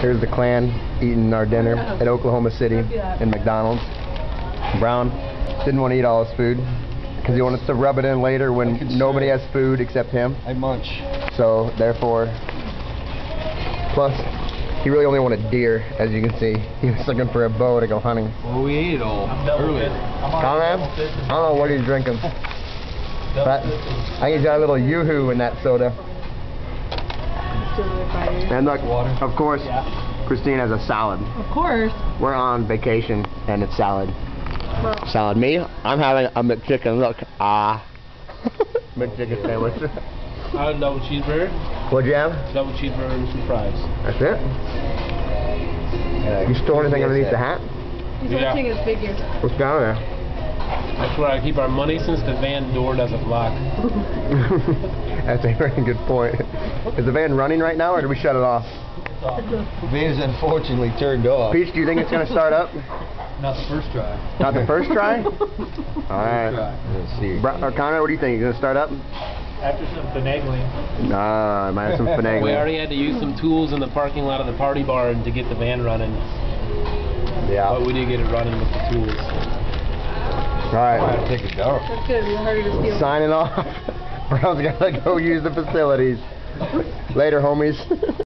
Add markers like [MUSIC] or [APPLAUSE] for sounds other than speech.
Here's the clan eating our dinner at Oklahoma City in McDonald's. Brown didn't want to eat all his food because he wanted to rub it in later when nobody has food except him. I munch. So therefore, plus he really only wanted deer, as you can see. He was looking for a bow to go hunting. Well, we ate it all earlier. Conrad, I don't know what he's drinking. [LAUGHS] But I think he's got a little yoo-hoo in that soda. And look, of course, Christine has a salad. Of course. We're on vacation and it's salad. Salad. Me, I'm having a McChicken. Look, ah, [LAUGHS] McChicken sandwich. I had a double cheeseburger, What'd you have? double cheeseburger and some fries. That's it. You store anything underneath the hat? He's Yeah. watching his figure. What's down there? That's where I keep our money since the van door doesn't lock. [LAUGHS] That's a very good point. Is the van running right now, or did we shut it off? The van is unfortunately turned off. Peach, do you think it's gonna start up? Not the first try. Not the first try. [LAUGHS] All right. Let's see. Bro- uh, Connor, what do you think? You gonna start up? After some finagling. Nah, I might have some [LAUGHS] We already had to use some tools in the parking lot of the party barn to get the van running, Yeah. but we did get it running with the tools. All right. Take a shower. That's good. It's harder to steal. Signing off. [LAUGHS] Brown's gotta go use the facilities. Later, homies. [LAUGHS]